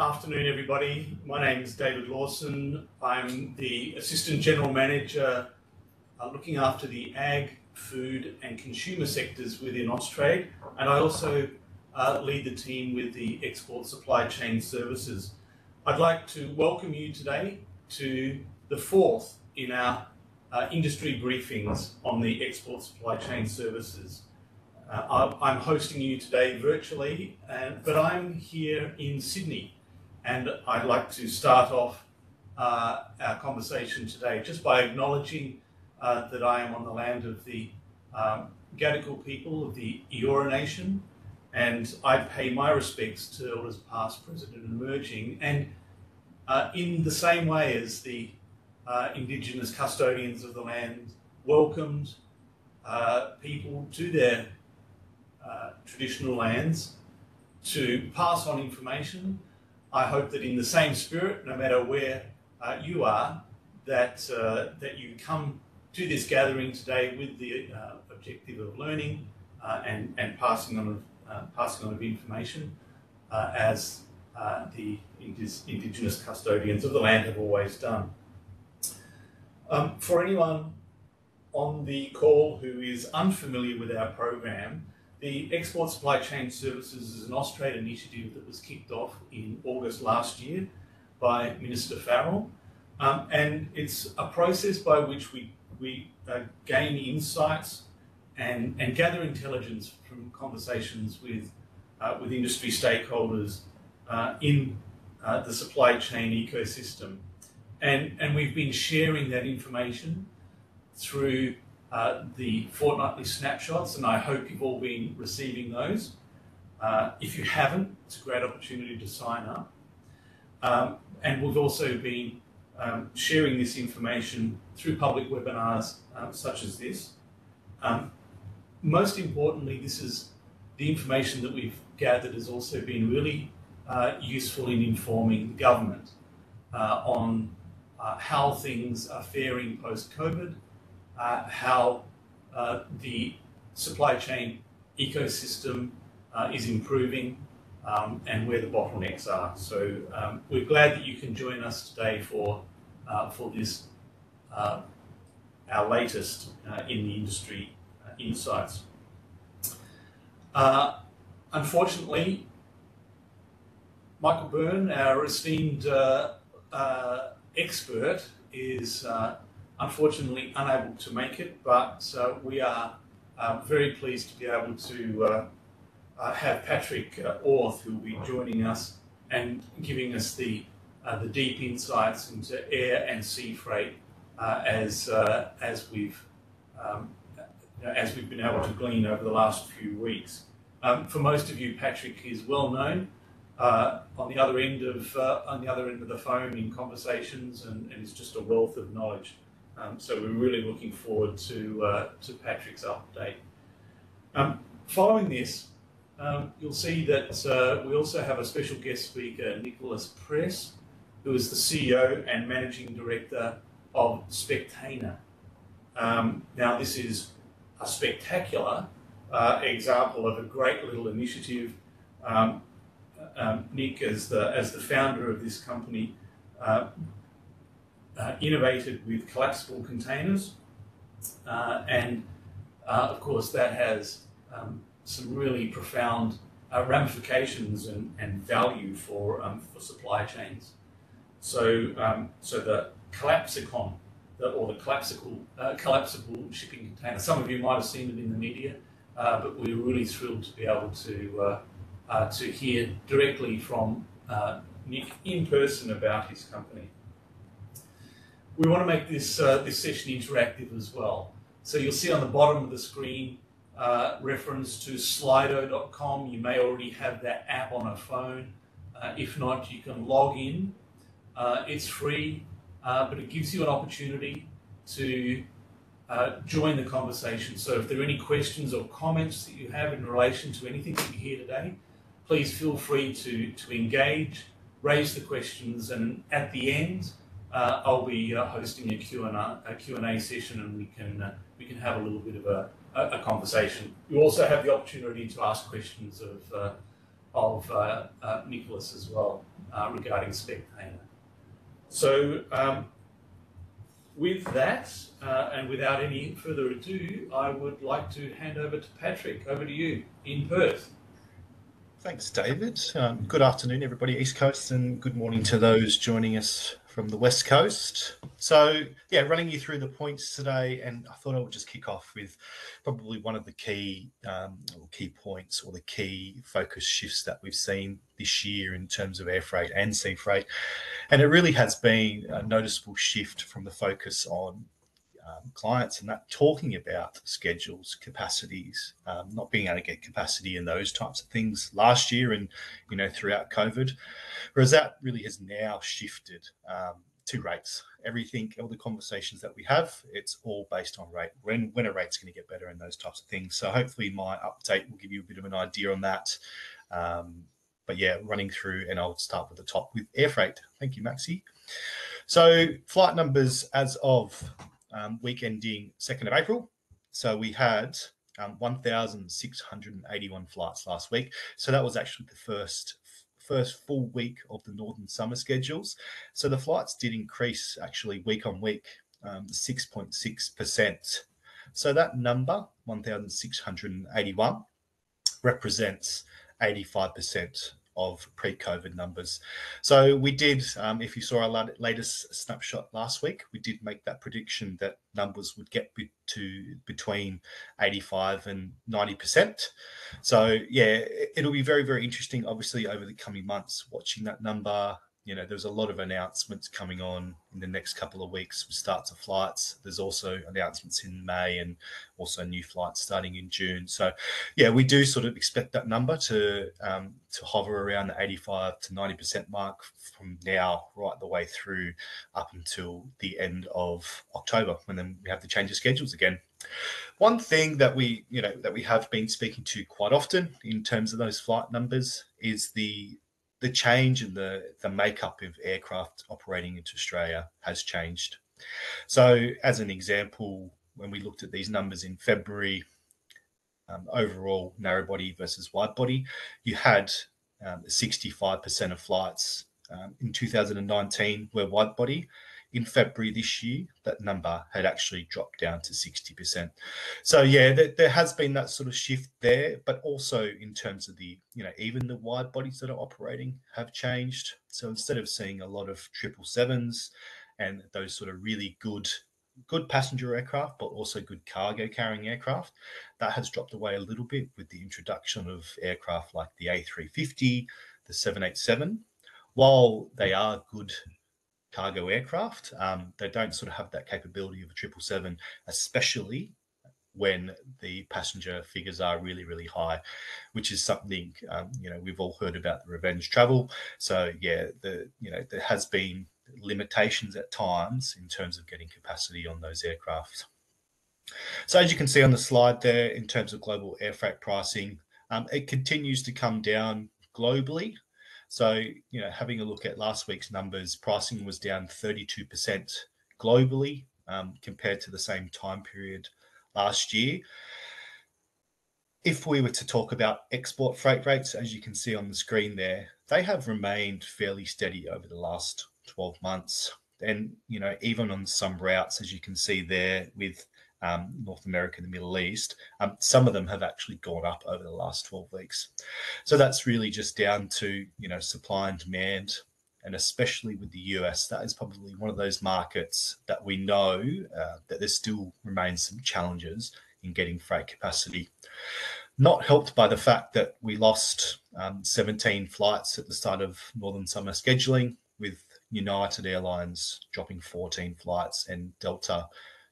afternoon, everybody. My name is David Lawson. I'm the Assistant General Manager uh, looking after the ag, food, and consumer sectors within Austrade, and I also uh, lead the team with the Export Supply Chain Services. I'd like to welcome you today to the fourth in our uh, industry briefings on the Export Supply Chain Services. Uh, I'm hosting you today virtually, and, but I'm here in Sydney, and I'd like to start off uh, our conversation today just by acknowledging uh, that I am on the land of the um, Gadigal people of the Eora Nation, and I pay my respects to elders past, present, and emerging, and uh, in the same way as the uh, Indigenous custodians of the land welcomed uh, people to their uh, traditional lands to pass on information. I hope that in the same spirit, no matter where uh, you are, that uh, that you come to this gathering today with the uh, objective of learning uh, and and passing on of passing on of information, as the Indigenous custodians of the land have always done. Um, for anyone on the call who is unfamiliar with our program, the Export Supply Chain Services is an Austrade initiative that was kicked off in August last year by Minister Farrell. Um, and it's a process by which we, we uh, gain insights and, and gather intelligence from conversations with, uh, with industry stakeholders uh, in uh, the supply chain ecosystem. And, and we've been sharing that information through uh, the fortnightly snapshots, and I hope you've all been receiving those. Uh, if you haven't, it's a great opportunity to sign up. Um, and we've also been um, sharing this information through public webinars uh, such as this. Um, most importantly, this is the information that we've gathered has also been really uh, useful in informing the government uh, on uh, how things are faring post-COVID, uh, how uh, the supply chain ecosystem uh, is improving um, and where the bottlenecks are. So um, we're glad that you can join us today for, uh, for this, uh, our latest uh, in the industry insights. unfortunately, Michael Byrne, our esteemed expert, is unfortunately unable to make it, but uh, we are uh, very pleased to be able to uh, uh have Patrick uh, Orth, who will be joining us and giving us the the deep insights into air and sea freight as as we've um, as we've been able to glean over the last few weeks. Um, for most of you, Patrick is well known. Uh, on the other end of uh, on the other end of the phone in conversations and, and is just a wealth of knowledge. Um, so we're really looking forward to, uh, to Patrick's update. Um, following this, um, you'll see that uh, we also have a special guest speaker, Nicholas Press, who is the CEO and Managing Director of Spectainer. Um, now, this is a spectacular uh, example of a great little initiative. Um, um, Nick, as the, as the founder of this company, uh, innovated with collapsible containers. Uh, and uh, of course, that has um, some really profound uh, ramifications and, and value for, um, for supply chains. So, um, so the Collapsecon, the, or the collapsible, uh, collapsible shipping container, some of you might have seen it in the media, but we're really thrilled to be able to, to hear directly from Nick in person about his company we want to make this, uh, this session interactive as well. So you'll see on the bottom of the screen uh, reference to slido.com. You may already have that app on a phone. Uh, if not, you can log in. Uh, it's free, uh, but it gives you an opportunity to uh, join the conversation. So if there are any questions or comments that you have in relation to anything that you hear today, please feel free to, to engage, raise the questions, and at the end, uh, I'll be uh, hosting a Q&A, a Q&A session and we can, uh, we can have a little bit of a, a, conversation. You also have the opportunity to ask questions of, uh, of uh, uh, Nicholas as well regarding Spectainer. So, um, with that, and without any further ado, I would like to hand over to Patrick. Over to you in Perth. Thanks, David. Um, good afternoon, everybody, East Coast, and good morning to those joining us from the West Coast. So, yeah, running you through the points today, and I thought I would just kick off with probably one of the key um, key points or the key focus shifts that we've seen this year in terms of air freight and sea freight, and it really has been a noticeable shift from the focus on um, clients and that talking about schedules, capacities, um, not being able to get capacity and those types of things last year and you know throughout COVID, whereas that really has now shifted um, to rates. Everything, all the conversations that we have, it's all based on rate. When when a rate's going to get better and those types of things. So hopefully my update will give you a bit of an idea on that. Um, but yeah, running through, and I'll start with the top with air freight. Thank you, Maxi. So flight numbers as of um, week ending 2nd of April. So we had um, 1,681 flights last week. So that was actually the first first full week of the northern summer schedules. So the flights did increase actually week on week, um, 6.6%. So that number, 1,681, represents 85% of pre-COVID numbers. So we did, um, if you saw our latest snapshot last week, we did make that prediction that numbers would get to between 85 and 90%. So yeah, it'll be very, very interesting, obviously, over the coming months, watching that number, you know, there's a lot of announcements coming on in the next couple of weeks with starts of flights. There's also announcements in May and also new flights starting in June. So, yeah, we do sort of expect that number to um, to hover around the 85 to 90 percent mark from now right the way through up until the end of October, when then we have to change the schedules again. One thing that we, you know, that we have been speaking to quite often in terms of those flight numbers is the the change in the, the makeup of aircraft operating into Australia has changed. So, as an example, when we looked at these numbers in February, um, overall narrow body versus wide body, you had um, 65% of flights um, in 2019 were wide body, in February this year, that number had actually dropped down to 60%. So yeah, there, there, has been that sort of shift there, but also in terms of the, you know, even the wide bodies that are operating have changed. So instead of seeing a lot of triple sevens and those sort of really good good passenger aircraft, but also good cargo carrying aircraft. That has dropped away a little bit with the introduction of aircraft like the A350, the 787. While they are good cargo aircraft. Um, they don't sort of have that capability of a triple seven, especially when the passenger figures are really really high which is something um, you know we've all heard about the revenge travel. So yeah the you know there has been limitations at times in terms of getting capacity on those aircraft. So as you can see on the slide there in terms of global air freight pricing um, it continues to come down globally so, you know, having a look at last week's numbers, pricing was down 32% globally um, compared to the same time period last year. If we were to talk about export freight rates, as you can see on the screen there, they have remained fairly steady over the last 12 months. And, you know, even on some routes, as you can see there with um, North America and the Middle East, um, some of them have actually gone up over the last 12 weeks. So that's really just down to, you know, supply and demand. And especially with the US, that is probably one of those markets that we know uh, that there still remains some challenges in getting freight capacity. Not helped by the fact that we lost um, 17 flights at the start of Northern Summer scheduling, with United Airlines dropping 14 flights and Delta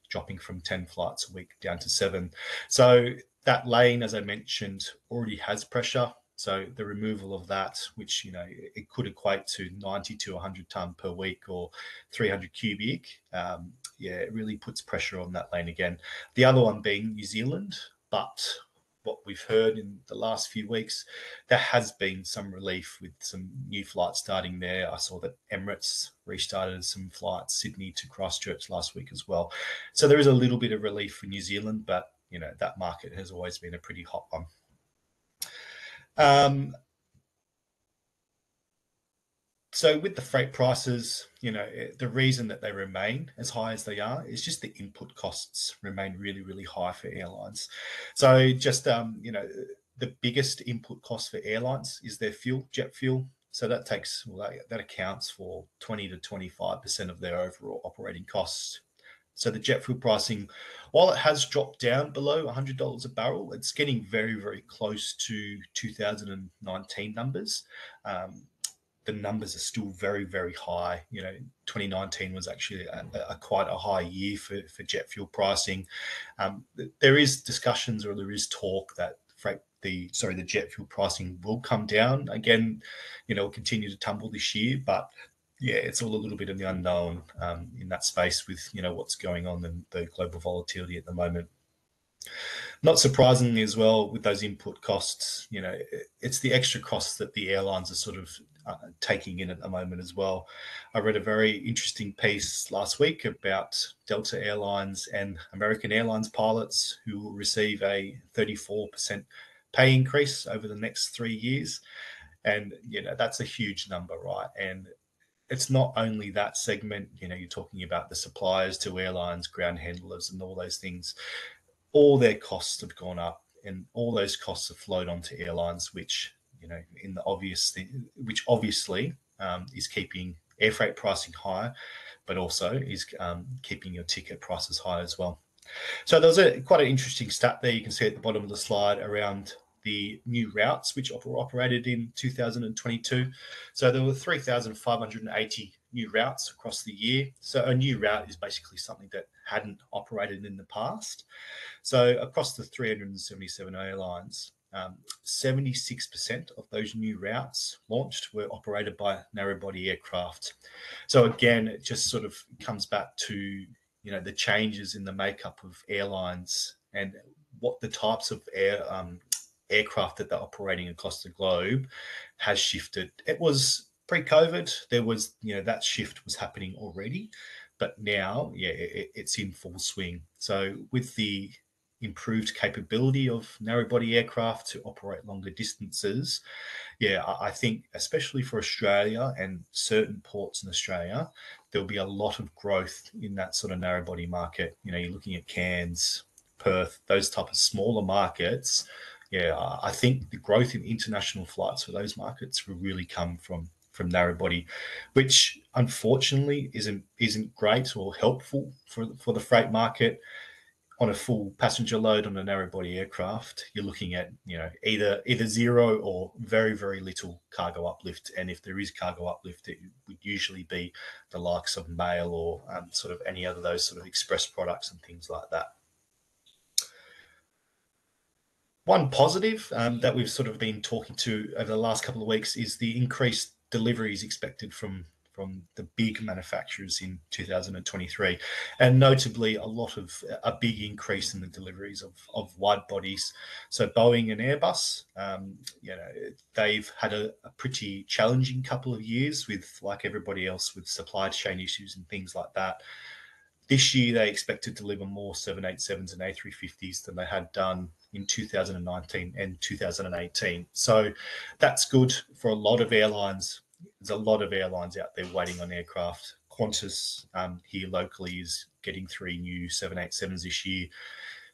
dropping from 10 flights a week down to seven. So that lane, as I mentioned, already has pressure. So the removal of that, which you know it could equate to 90 to 100 ton per week or 300 cubic, um, yeah, it really puts pressure on that lane again. The other one being New Zealand, but what we've heard in the last few weeks, there has been some relief with some new flights starting there. I saw that Emirates restarted some flights Sydney to Christchurch last week as well. So there is a little bit of relief for New Zealand, but you know that market has always been a pretty hot one. Um, so with the freight prices, you know, eh, the reason that they remain as high as they are is just the input costs remain really, really high for airlines. So just um, you know, the biggest input cost for airlines is their fuel, jet fuel. So that takes well, that, that accounts for 20 to 25 percent of their overall operating costs. So the jet fuel pricing, while it has dropped down below $100 a barrel, it's getting very, very close to 2019 numbers. Um, the numbers are still very, very high. You know, 2019 was actually a, a quite a high year for, for jet fuel pricing. Um, there is discussions or there is talk that freight the sorry the jet fuel pricing will come down again. You know, continue to tumble this year, but yeah, it's all a little bit in the unknown um, in that space with you know what's going on and the global volatility at the moment. Not surprisingly, as well, with those input costs, you know, it's the extra costs that the airlines are sort of uh, taking in at the moment as well. I read a very interesting piece last week about Delta Airlines and American Airlines pilots who will receive a 34% pay increase over the next three years. And, you know, that's a huge number, right? And it's not only that segment, you know, you're talking about the suppliers to airlines, ground handlers, and all those things all their costs have gone up and all those costs have flowed onto airlines, which, you know, in the obvious thing, which obviously um, is keeping air freight pricing higher, but also is um, keeping your ticket prices high as well. So there was a quite an interesting stat there you can see at the bottom of the slide around the new routes which were operated in 2022. So there were 3,580 new routes across the year. So a new route is basically something that hadn't operated in the past. So across the 377 airlines, um, 76% of those new routes launched were operated by narrow body aircraft. So again, it just sort of comes back to you know the changes in the makeup of airlines and what the types of air um, aircraft that they're operating across the globe has shifted. It was pre-COVID, there was you know that shift was happening already, but now yeah, it, it's in full swing. So with the improved capability of narrow body aircraft to operate longer distances, yeah, I think especially for Australia and certain ports in Australia, there'll be a lot of growth in that sort of narrow body market. You know, you're looking at Cairns, Perth, those type of smaller markets. Yeah, I think the growth in international flights for those markets will really come from from narrow body, which unfortunately isn't isn't great or helpful for for the freight market. On a full passenger load on a narrow body aircraft, you're looking at you know either either zero or very very little cargo uplift, and if there is cargo uplift, it would usually be the likes of mail or um, sort of any other those sort of express products and things like that. One positive um, that we've sort of been talking to over the last couple of weeks is the increased deliveries expected from from the big manufacturers in 2023, and notably a lot of a big increase in the deliveries of, of wide bodies. So Boeing and Airbus, um, you know, they've had a, a, pretty challenging couple of years with, like everybody else, with supply chain issues and things like that. This year, they expect to deliver more 787s and A350s than they had done in 2019 and 2018. So that's good for a lot of airlines. There's a lot of airlines out there waiting on aircraft. Qantas um, here locally is getting three new 787s this year.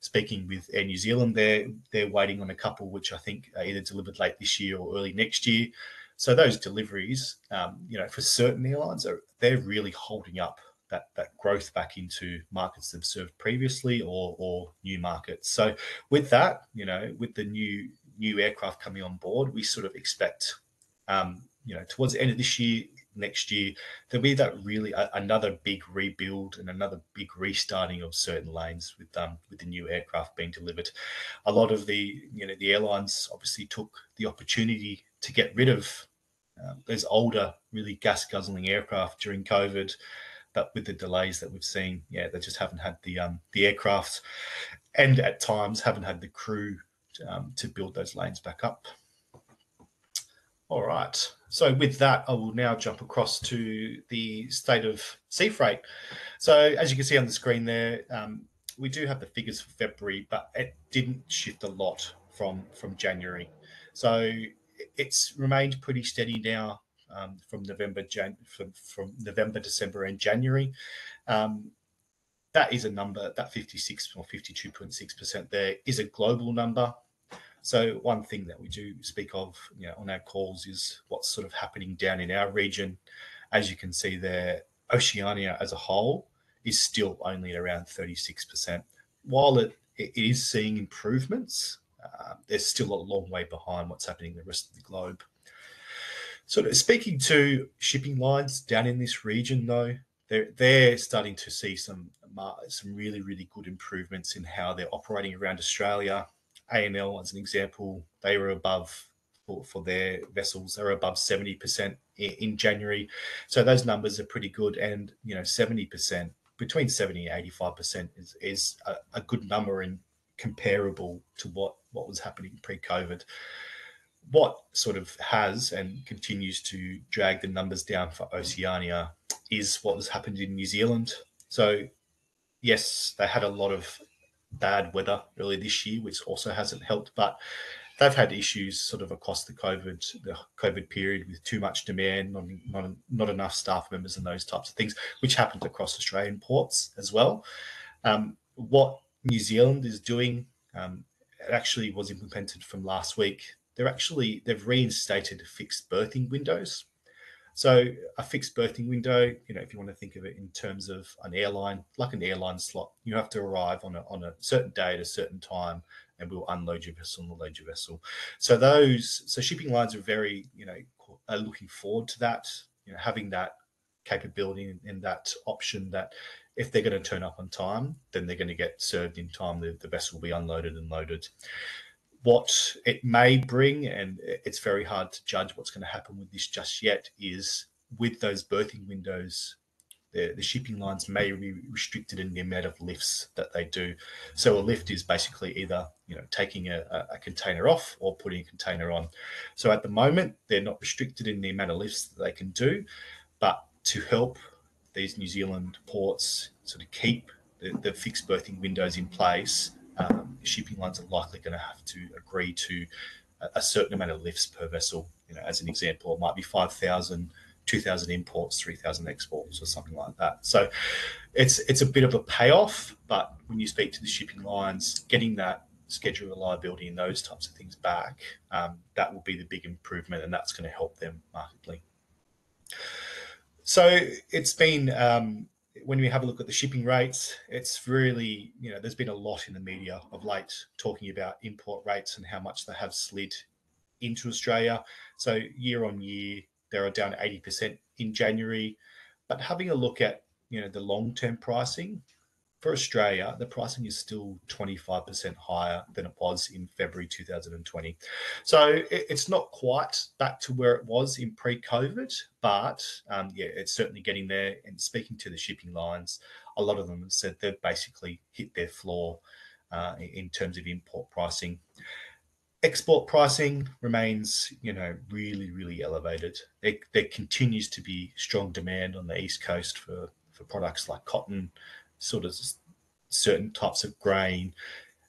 Speaking with Air New Zealand, they're they're waiting on a couple which I think are either delivered late this year or early next year. So those deliveries, um, you know, for certain airlines, are they're really holding up that that growth back into markets they've served previously or or new markets. So with that, you know, with the new new aircraft coming on board, we sort of expect, um, you know, towards the end of this year, next year, there'll be that really another big rebuild and another big restarting of certain lanes with um with the new aircraft being delivered. A lot of the you know the airlines obviously took the opportunity to get rid of um, those older, really gas guzzling aircraft during COVID but with the delays that we've seen, yeah, they just haven't had the um, the aircraft, and at times haven't had the crew um, to build those lanes back up. All right. So with that, I will now jump across to the state of sea freight. So as you can see on the screen there, um, we do have the figures for February, but it didn't shift a lot from from January. So it's remained pretty steady now um, from November, Jan- from, from November, December, and January. Um, that is a number, that 56 or 52.6% there is a global number. So one thing that we do speak of, you know, on our calls is what's sort of happening down in our region. As you can see there, Oceania as a whole is still only at around 36%. While it, it is seeing improvements, uh, there's still a long way behind what's happening in the rest of the globe. So speaking to shipping lines down in this region, though, they're, they're starting to see some some really really good improvements in how they're operating around Australia. ANL, as an example, they were above for, for their vessels. They were above seventy percent in, in January, so those numbers are pretty good. And you know, seventy percent between seventy and eighty five percent is is a, a good number and comparable to what what was happening pre-COVID what sort of has and continues to drag the numbers down for Oceania is what has happened in New Zealand. So, yes, they had a lot of bad weather early this year, which also hasn't helped, but they've had issues sort of across the COVID the COVID period with too much demand, not, not, not enough staff members, and those types of things, which happened across Australian ports as well. Um, what New Zealand is doing, um, it actually was implemented from last week they're actually they've reinstated fixed berthing windows. So a fixed berthing window, you know, if you want to think of it in terms of an airline, like an airline slot, you have to arrive on a on a certain day at a certain time, and we'll unload your vessel and load your vessel. So those so shipping lines are very, you know, are looking forward to that, you know, having that capability and that option that if they're going to turn up on time, then they're going to get served in time. The, the vessel will be unloaded and loaded what it may bring, and it's very hard to judge what's going to happen with this just yet, is with those berthing windows, the, the shipping lines may be restricted in the amount of lifts that they do. So a lift is basically either you know taking a, a container off or putting a container on. So at the moment, they're not restricted in the amount of lifts that they can do, but to help these New Zealand ports sort of keep the, the fixed berthing windows in place um, shipping lines are likely going to have to agree to a, a, certain amount of lifts per vessel. You know, as an example, it might be 5,000, 2,000 imports, 3,000 exports, or something like that. So it's it's a bit of a payoff, but when you speak to the shipping lines, getting that schedule reliability and those types of things back, um, that will be the big improvement, and that's going to help them markedly. So it's been um, when we have a look at the shipping rates, it's really, you know, there's been a lot in the media of late talking about import rates and how much they have slid into Australia. So year on year, they are down 80% in January. But having a look at, you know, the long term pricing, for Australia, the pricing is still 25% higher than it was in February 2020. So it's not quite back to where it was in pre COVID, but um, yeah, it's certainly getting there. And speaking to the shipping lines, a lot of them have said they've basically hit their floor uh, in terms of import pricing. Export pricing remains, you know, really, really elevated. There, there continues to be strong demand on the east coast for for products like cotton, sort of certain types of grain.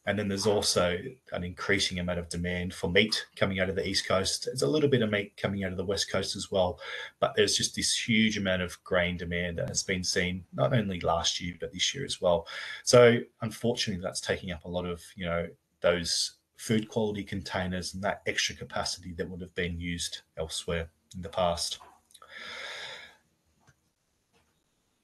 And then there's also an increasing amount of demand for meat coming out of the East Coast. There's a little bit of meat coming out of the West Coast as well. But there's just this huge amount of grain demand that has been seen not only last year, but this year as well. So unfortunately, that's taking up a lot of, you know, those food quality containers and that extra capacity that would have been used elsewhere in the past.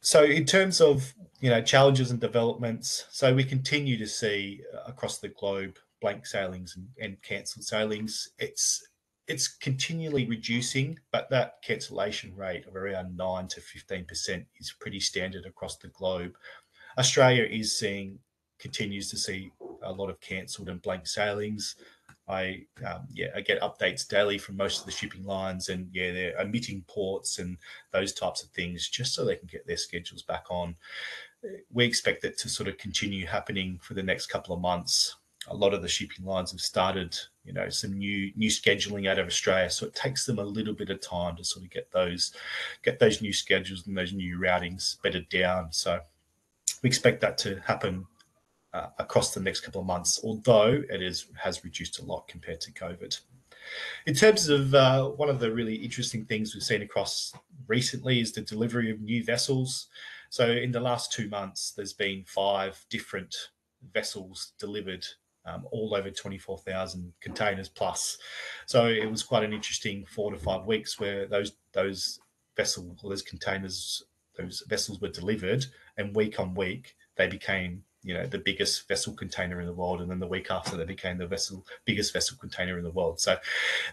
So in terms of you know challenges and developments, so we continue to see uh, across the globe blank sailings and, and cancelled sailings. It's it's continually reducing, but that cancellation rate of around nine to fifteen percent is pretty standard across the globe. Australia is seeing continues to see a lot of cancelled and blank sailings. I um, yeah I get updates daily from most of the shipping lines, and yeah they're omitting ports and those types of things just so they can get their schedules back on. We expect that to sort of continue happening for the next couple of months. A lot of the shipping lines have started, you know, some new new scheduling out of Australia, so it takes them a little bit of time to sort of get those get those new schedules and those new routings bedded down. So we expect that to happen across the next couple of months, although it is has reduced a lot compared to COVID. In terms of uh, one of the really interesting things we've seen across recently is the delivery of new vessels. So in the last two months, there's been five different vessels delivered, um, all over 24,000 containers plus. So it was quite an interesting four to five weeks where those those vessels, those containers, those vessels were delivered, and week on week they became you know the biggest vessel container in the world and then the week after they became the vessel biggest vessel container in the world. So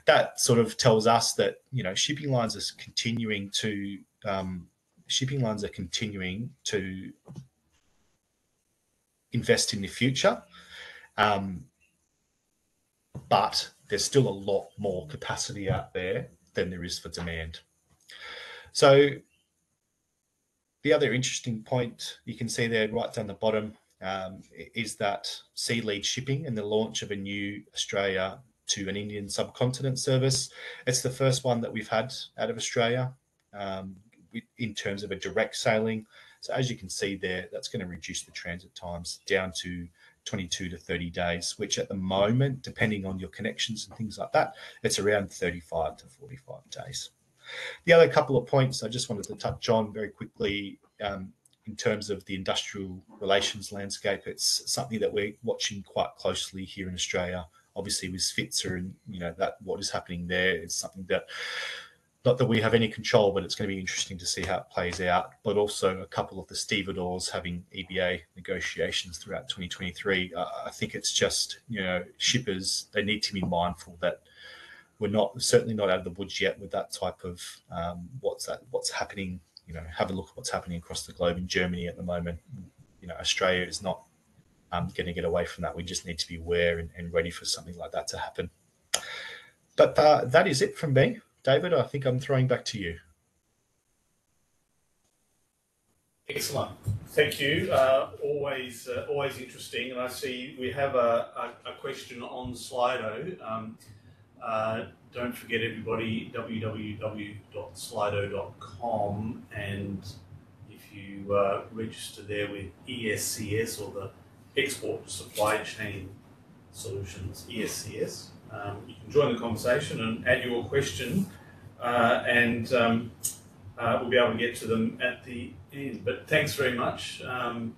that sort of tells us that you know shipping lines are continuing to um, shipping lines are continuing to invest in the future um, but there's still a lot more capacity out there than there is for demand. So the other interesting point you can see there right down the bottom um, is that Sea Lead Shipping and the launch of a new Australia to an Indian subcontinent service. It's the first one that we've had out of Australia um, in terms of a direct sailing. So as you can see there, that's going to reduce the transit times down to 22 to 30 days, which at the moment, depending on your connections and things like that, it's around 35 to 45 days. The other couple of points I just wanted to touch on very quickly um, in terms of the industrial relations landscape, it's something that we're watching quite closely here in Australia. Obviously, with Svitzer and you know that what is happening there is something that not that we have any control, but it's going to be interesting to see how it plays out. But also a couple of the stevedores having EBA negotiations throughout 2023. Uh, I think it's just you know shippers they need to be mindful that we're not certainly not out of the woods yet with that type of um, what's that what's happening you know, have a look at what's happening across the globe in Germany at the moment. You know, Australia is not um, going to get away from that. We just need to be aware and, and ready for something like that to happen. But uh, that is it from me. David, I think I'm throwing back to you. Excellent. Thank you. Uh, always, uh, always interesting. And I see we have a, a, a question on Slido. Um, uh, don't forget everybody, www.slido.com and if you uh, register there with ESCS or the Export Supply Chain Solutions, ESCS, um, you can join the conversation and add your question uh, and um, uh, we'll be able to get to them at the end. But thanks very much um,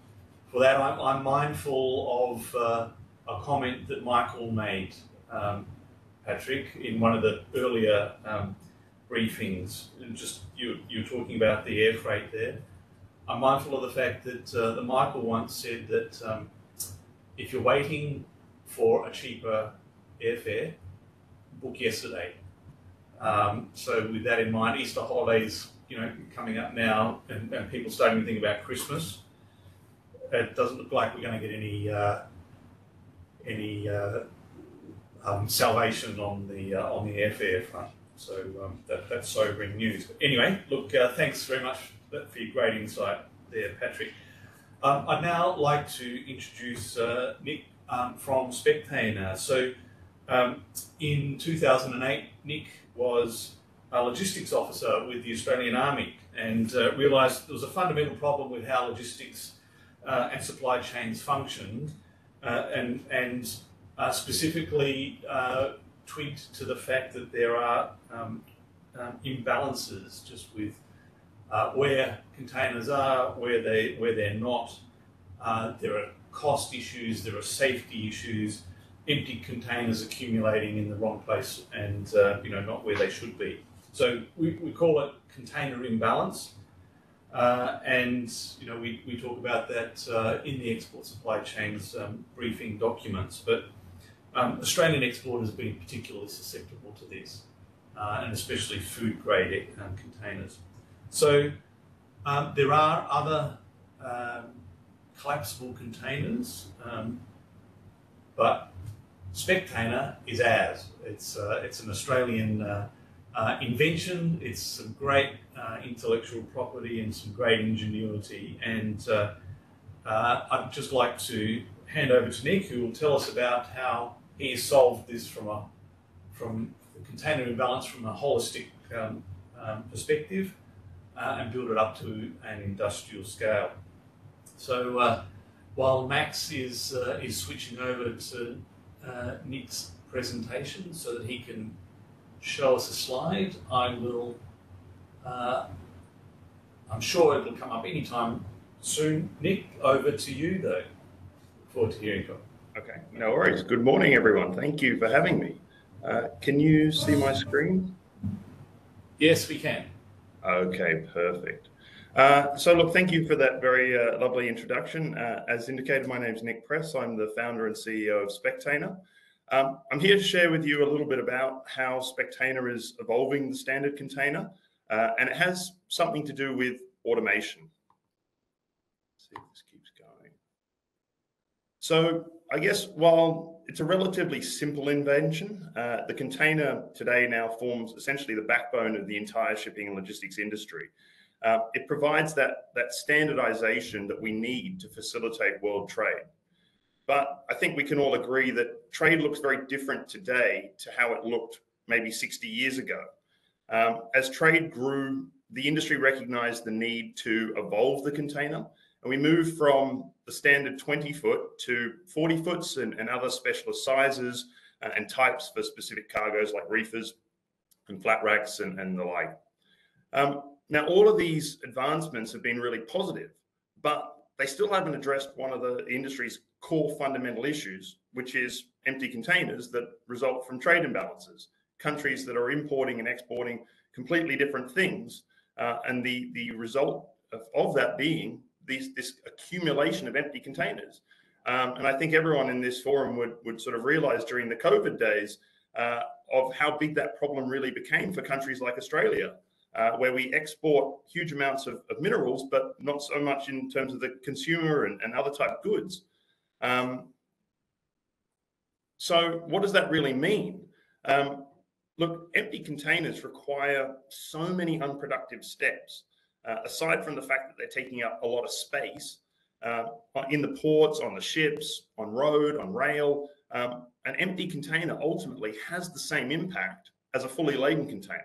for that. I'm, I'm mindful of uh, a comment that Michael made um, Patrick, in one of the earlier um, briefings. Just you, you were talking about the air freight there. I'm mindful of the fact that uh, the Michael once said that um, if you're waiting for a cheaper airfare, book yesterday. Um, so with that in mind, Easter holidays, you know, coming up now, and, and people starting to think about Christmas. It doesn't look like we're going to get any uh, any uh, um, salvation on the uh, on the airfare front. So um, that, that's sobering news. But anyway, look, uh, thanks very much for your great insight there, Patrick. Um, I'd now like to introduce uh, Nick um, from Spectainer. So um, in 2008, Nick was a logistics officer with the Australian Army and uh, realised there was a fundamental problem with how logistics uh, and supply chains functioned uh, and, and uh, specifically uh, tweaked to the fact that there are um, um, imbalances just with uh, where containers are, where they where they're not. Uh, there are cost issues, there are safety issues, empty containers accumulating in the wrong place and uh, you know not where they should be. So we, we call it container imbalance. Uh, and you know we, we talk about that uh, in the export supply chains um, briefing documents. But um, Australian exporters have been particularly susceptible to this, uh, and especially food grade um, containers. So um, there are other um, collapsible containers, um, but Spectainer is ours. It's, uh, it's an Australian uh, uh, invention. It's some great uh, intellectual property and some great ingenuity. And uh, I'd just like to hand over to Nick, who will tell us about how he solved this from a from the container imbalance from a holistic um, um, perspective uh, and build it up to an industrial scale. So uh, while Max is uh, is switching over to uh, Nick's presentation so that he can show us a slide. I will, uh, I'm sure it'll come up anytime soon. Nick, over to you though. Look forward to hearing from Okay, no worries. Good morning, everyone. Thank you for having me. Uh, can you see my screen? Yes, we can. Okay, perfect. Uh, so look, thank you for that very uh, lovely introduction. Uh, as indicated, my name is Nick Press. I'm the founder and CEO of Spectainer. Um, I'm here to share with you a little bit about how Spectainer is evolving the standard container, uh, and it has something to do with automation. Let's see if this keeps going. So I guess while it's a relatively simple invention, uh, the container today now forms essentially the backbone of the entire shipping and logistics industry. Uh, it provides that, that standardization that we need to facilitate world trade. But I think we can all agree that trade looks very different today to how it looked maybe 60 years ago. Um, as trade grew, the industry recognized the need to evolve the container. And we moved from the standard 20 foot to 40 foots and, and other specialist sizes uh, and types for specific cargoes like reefers and flat racks and, and the like. Um, now, all of these advancements have been really positive, but they still haven't addressed one of the industry's core fundamental issues, which is empty containers that result from trade imbalances. Countries that are importing and exporting completely different things, uh, and the the result of, of that being this accumulation of empty containers. Um, and I think everyone in this forum would would sort of realize during the COVID days uh, of how big that problem really became for countries like Australia uh, where we export huge amounts of, of, minerals, but not so much in terms of the consumer and, and other type goods. Um, so what does that really mean? Um, look, empty containers require so many unproductive steps. Uh, aside from the fact that they're taking up a lot of space uh, in the ports, on the ships, on road, on rail, um, an empty container ultimately has the same impact as a fully laden container.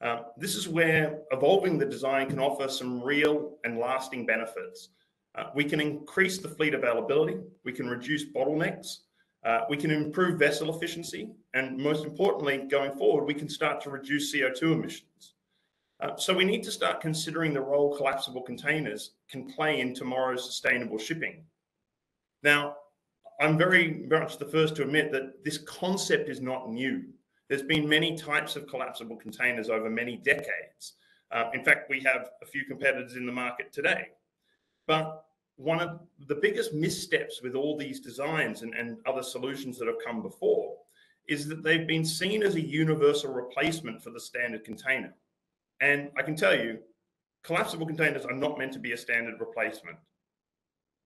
Um, this is where evolving the design can offer some real and lasting benefits. Uh, we can increase the fleet availability, we can reduce bottlenecks, uh, we can improve vessel efficiency, and most importantly, going forward, we can start to reduce CO2 emissions. Uh, so we need to start considering the role collapsible containers can play in tomorrow's sustainable shipping. Now, I'm very much the first to admit that this concept is not new. There's been many types of collapsible containers over many decades. Uh, in fact, we have a few competitors in the market today. But one of the biggest missteps with all these designs and, and other solutions that have come before is that they've been seen as a universal replacement for the standard container. And I can tell you, collapsible containers are not meant to be a standard replacement.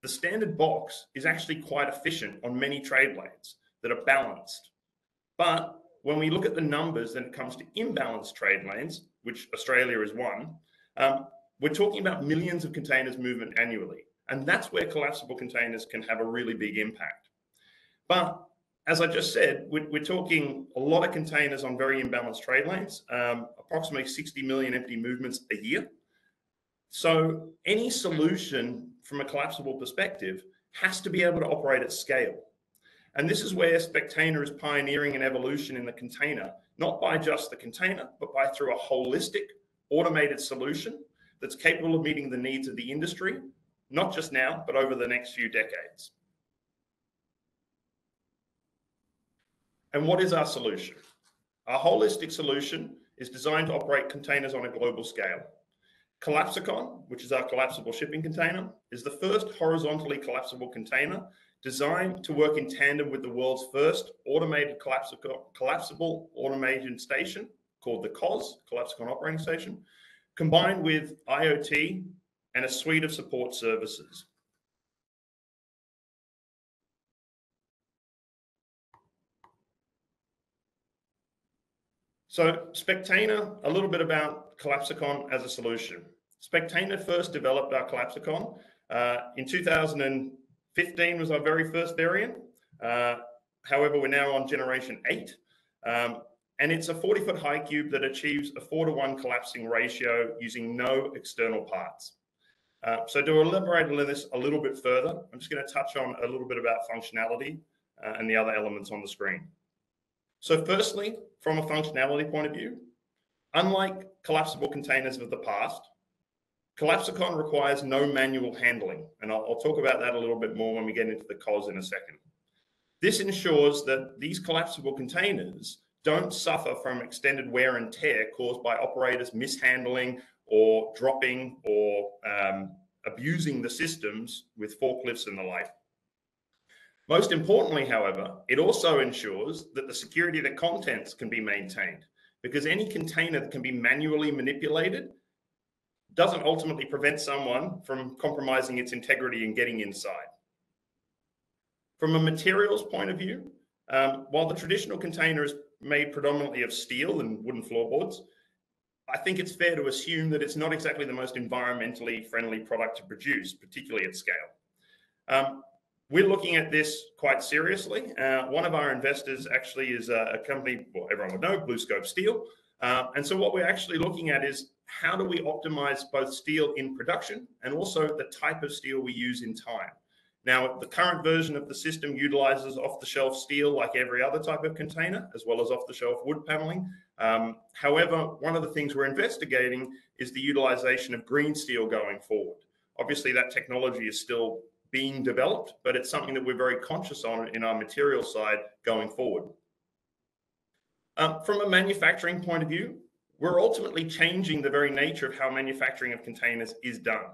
The standard box is actually quite efficient on many trade lanes that are balanced. But when we look at the numbers when it comes to imbalanced trade lanes, which Australia is one, um, we're talking about millions of containers movement annually. And that's where collapsible containers can have a really big impact. But as I just said, we're, we're talking a lot of containers on very imbalanced trade lanes, um, approximately 60 million empty movements a year. So any solution from a collapsible perspective has to be able to operate at scale. And this is where Spectainer is pioneering an evolution in the container, not by just the container, but by through a holistic, automated solution that's capable of meeting the needs of the industry, not just now, but over the next few decades. And what is our solution? Our holistic solution is designed to operate containers on a global scale. Collapsecon, which is our collapsible shipping container, is the first horizontally collapsible container designed to work in tandem with the world's first automated collapsible, automation station called the COS, Collapsecon Operating Station, combined with IoT and a suite of support services. So Spectainer, a little bit about Collapsecon as a solution. Spectainer first developed our Collapsecon uh, in 2015 was our very first variant. Uh, however, we're now on generation eight. Um, and it's a 40 foot high cube that achieves a four to one collapsing ratio using no external parts. Uh, so to elaborate on this a little bit further, I'm just going to touch on a little bit about functionality uh, and the other elements on the screen. So firstly, from a functionality point of view, unlike collapsible containers of the past, Collapsecon requires no manual handling, and I'll, I'll, talk about that a little bit more when we get into the COS in a second. This ensures that these collapsible containers don't suffer from extended wear and tear caused by operators mishandling or dropping or um, abusing the systems with forklifts and the like. Most importantly, however, it also ensures that the security of the contents can be maintained because any container that can be manually manipulated doesn't ultimately prevent someone from compromising its integrity and getting inside. From a materials point of view, um, while the traditional container is made predominantly of steel and wooden floorboards, I think it's fair to assume that it's not exactly the most environmentally friendly product to produce, particularly at scale. Um, we're looking at this quite seriously. Uh, one of our investors actually is a, a, company, well, everyone would know, BlueScope Steel. Uh, and so what we're actually looking at is how do we optimize both steel in production and also the type of steel we use in time. Now, the current version of the system utilizes off-the-shelf steel like every other type of container, as well as off-the-shelf wood paneling. Um, however, one of the things we're investigating is the utilization of green steel going forward. Obviously, that technology is still being developed, but it's something that we're very conscious on in our material side going forward. Um, from a manufacturing point of view, we're ultimately changing the very nature of how manufacturing of containers is done.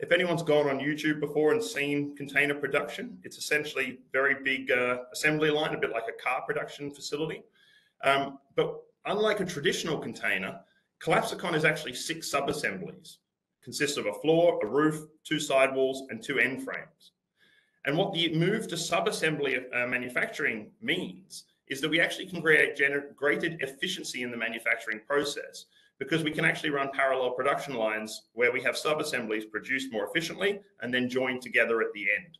If anyone's gone on YouTube before and seen container production, it's essentially very big uh, assembly line, a bit like a car production facility. Um, but unlike a traditional container, Collapsecon is actually six sub-assemblies. Consists of a floor, a roof, two sidewalls, and two end frames. And what the move to sub-assembly uh, manufacturing means is that we actually can create greater efficiency in the manufacturing process because we can actually run parallel production lines where we have sub-assemblies produced more efficiently and then joined together at the end.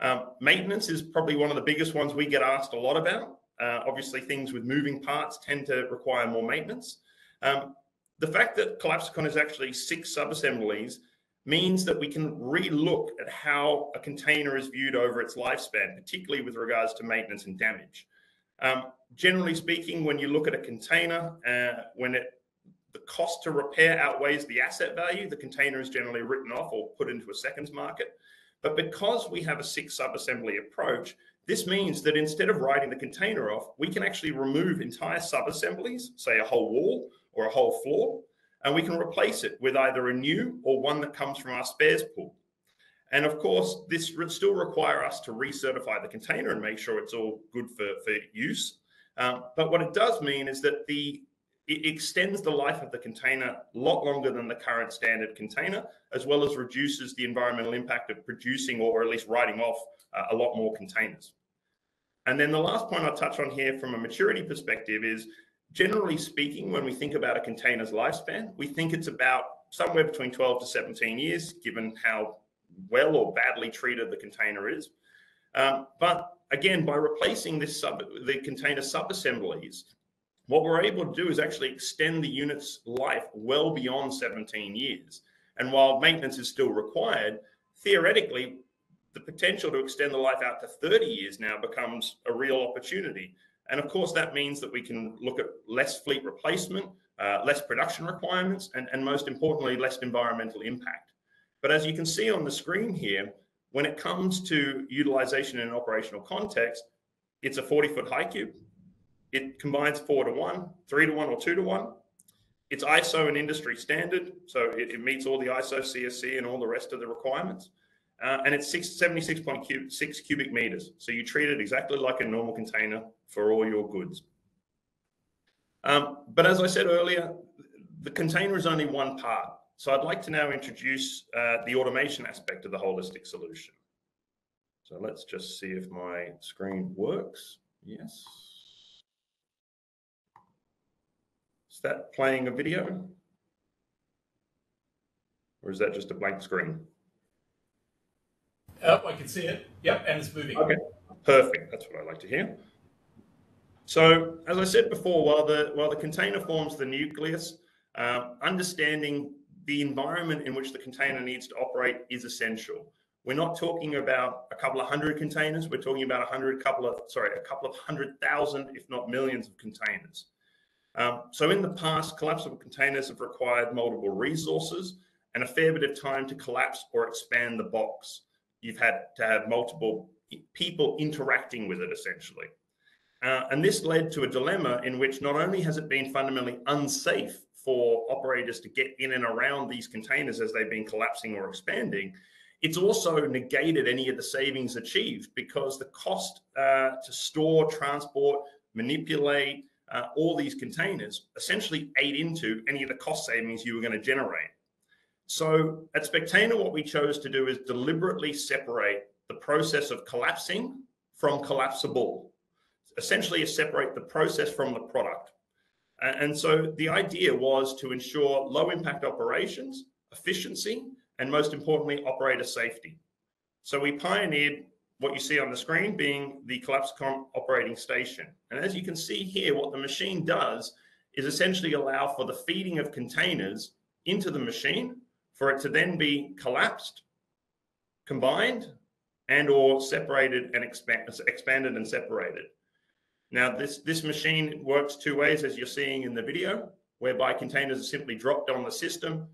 Um, maintenance is probably one of the biggest ones we get asked a lot about. Uh, obviously, things with moving parts tend to require more maintenance. Um, the fact that Collapsecon is actually six sub-assemblies means that we can re-look at how a container is viewed over its lifespan, particularly with regards to maintenance and damage. Um, generally speaking, when you look at a container, uh, when it the cost to repair outweighs the asset value, the container is generally written off or put into a seconds market. But because we have a six sub-assembly approach, this means that instead of writing the container off, we can actually remove entire sub-assemblies, say a whole wall or a whole floor, and we can replace it with either a new or one that comes from our spares pool. And of course, this would still require us to recertify the container and make sure it's all good for, for use. Um, but what it does mean is that the it extends the life of the container a lot longer than the current standard container, as well as reduces the environmental impact of producing or at least writing off uh, a lot more containers. And then the last point I'll touch on here from a maturity perspective is generally speaking, when we think about a container's lifespan, we think it's about somewhere between 12 to 17 years, given how well or badly treated the container is. Um, but again, by replacing this sub, the container sub-assemblies, what we're able to do is actually extend the unit's life well beyond 17 years. And while maintenance is still required, theoretically, the potential to extend the life out to 30 years now becomes a real opportunity. And of course, that means that we can look at less fleet replacement, uh, less production requirements, and, and most importantly, less environmental impact. But as you can see on the screen here, when it comes to utilization in an operational context, it's a 40 foot high cube. It combines four to one, three to one, or two to one. It's ISO and industry standard, so it, it meets all the ISO, CSC, and all the rest of the requirements. Uh, and it's 76.6 cubic meters. So you treat it exactly like a normal container for all your goods. Um, but as I said earlier, the container is only one part. So I'd like to now introduce uh, the automation aspect of the holistic solution. So let's just see if my screen works. Yes. Is that playing a video? Or is that just a blank screen? Oh, I can see it. Yep, and it's moving. Okay, perfect. That's what I like to hear. So, as I said before, while the while the container forms the nucleus, uh, understanding the environment in which the container needs to operate is essential. we're not talking about a couple of hundred containers. We're talking about a hundred, couple of, sorry, a couple of hundred thousand, if not millions of containers. Um, so in the past, collapsible containers have required multiple resources and a fair bit of time to collapse or expand the box. You've had to have multiple people interacting with it essentially. Uh, and this led to a dilemma in which not only has it been fundamentally unsafe for operators to get in and around these containers as they've been collapsing or expanding, it's also negated any of the savings achieved because the cost uh, to store, transport, manipulate uh, all these containers essentially ate into any of the cost savings you were going to generate. So at Spectainer, what we chose to do is deliberately separate the process of collapsing from collapsible, essentially separate the process from the product. And so the idea was to ensure low impact operations, efficiency, and most importantly, operator safety. So we pioneered what you see on the screen being the Collapsecon operating station. And as you can see here, what the machine does is essentially allow for the feeding of containers into the machine for it to then be collapsed, combined, and or separated and expand, expanded and separated. Now, this, this machine works two ways, as you're seeing in the video, whereby containers are simply dropped on the system,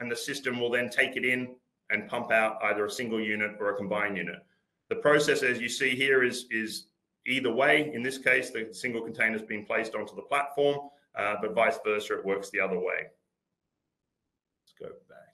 and the system will then take it in and pump out either a single unit or a combined unit. The process, as you see here, is, is either way. In this case, the single container is being placed onto the platform, uh, but vice versa, it works the other way. Let's go back.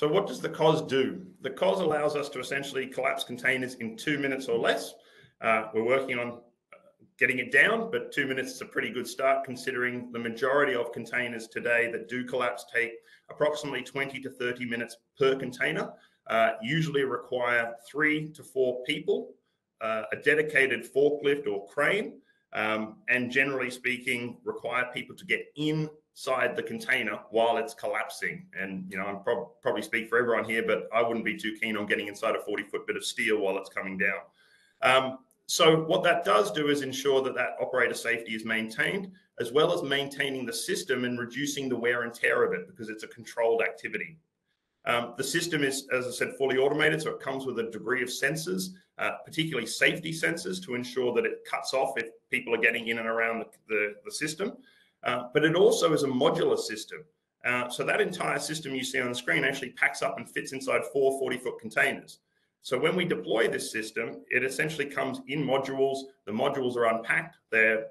So what does the COS do? The COS allows us to essentially collapse containers in two minutes or less. Uh, we're working on uh, getting it down, but two minutes is a pretty good start considering the majority of containers today that do collapse take approximately 20 to 30 minutes per container, uh, usually require three to four people, uh, a dedicated forklift or crane, um, and generally speaking, require people to get inside the container while it's collapsing. And you know, I'm prob- probably speak for everyone here, but I wouldn't be too keen on getting inside a 40 foot bit of steel while it's coming down. Um, so what that does do is ensure that that operator safety is maintained, as well as maintaining the system and reducing the wear and tear of it because it's a controlled activity. Um, the system is, as I said, fully automated, so it comes with a degree of sensors, uh, particularly safety sensors, to ensure that it cuts off if people are getting in and around the, the, the system. Uh, but it also is a modular system. Uh, so that entire system you see on the screen actually packs up and fits inside four 40 foot containers. So when we deploy this system, it essentially comes in modules. The modules are unpacked, they're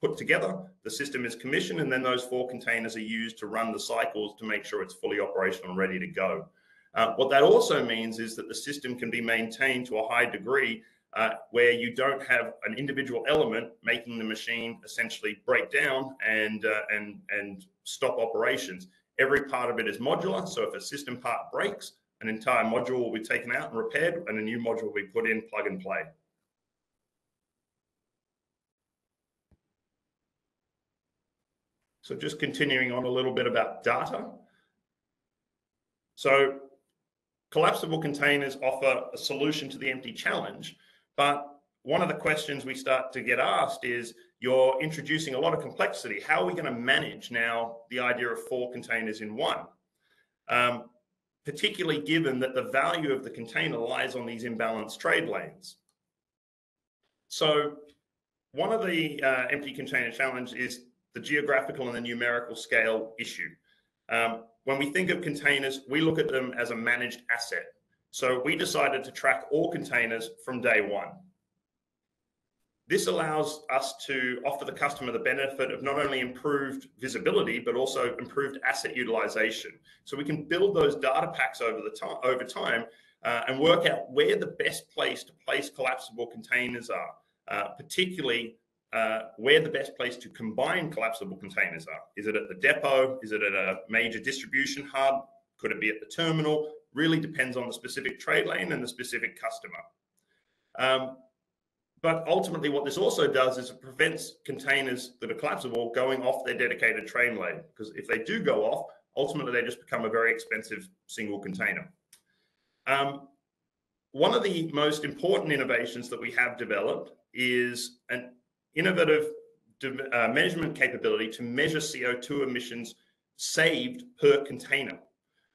put together, the system is commissioned, and then those four containers are used to run the cycles to make sure it's fully operational and ready to go. Uh, what that also means is that the system can be maintained to a high degree uh, where you don't have an individual element making the machine essentially break down and, uh, and, and stop operations. Every part of it is modular. So if a system part breaks, an entire module will be taken out and repaired and a new module will be put in plug and play. So just continuing on a little bit about data. So collapsible containers offer a solution to the empty challenge, but one of the questions we start to get asked is you're introducing a lot of complexity. How are we going to manage now the idea of four containers in one? Um, particularly given that the value of the container lies on these imbalanced trade lanes. So one of the uh, empty container challenge is the geographical and the numerical scale issue. Um, when we think of containers, we look at them as a managed asset. So we decided to track all containers from day one. This allows us to offer the customer the benefit of not only improved visibility, but also improved asset utilization. So we can build those data packs over the time over time uh, and work out where the best place to place collapsible containers are, uh, particularly uh, where the best place to combine collapsible containers are. Is it at the depot? Is it at a major distribution hub? Could it be at the terminal? Really depends on the specific trade lane and the specific customer. Um, but ultimately, what this also does is it prevents containers that are collapsible going off their dedicated train lane. Because if they do go off, ultimately they just become a very expensive single container. Um, one of the most important innovations that we have developed is an innovative uh, measurement capability to measure CO2 emissions saved per container.